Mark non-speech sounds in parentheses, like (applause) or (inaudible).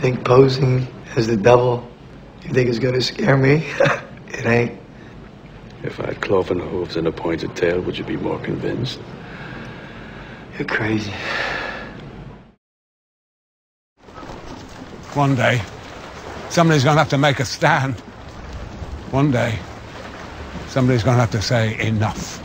think posing as the devil, you think is gonna scare me? (laughs) it ain't. If I had cloven hooves and a pointed tail, would you be more convinced? You're crazy. One day, somebody's going to have to make a stand. One day, somebody's going to have to say enough.